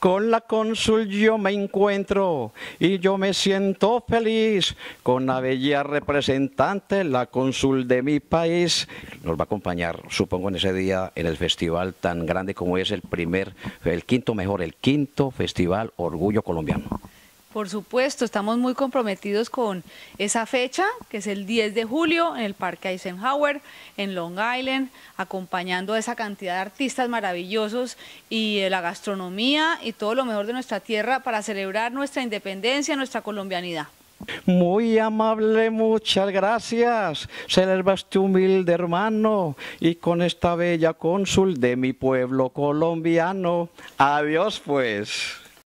Con la cónsul yo me encuentro y yo me siento feliz con la bella representante, la cónsul de mi país. Nos va a acompañar, supongo, en ese día en el festival tan grande como es el primer, el quinto mejor, el quinto festival Orgullo Colombiano. Por supuesto, estamos muy comprometidos con esa fecha, que es el 10 de julio, en el Parque Eisenhower, en Long Island, acompañando a esa cantidad de artistas maravillosos y la gastronomía y todo lo mejor de nuestra tierra para celebrar nuestra independencia, nuestra colombianidad. Muy amable, muchas gracias. Celebra este humilde hermano y con esta bella cónsul de mi pueblo colombiano. Adiós pues.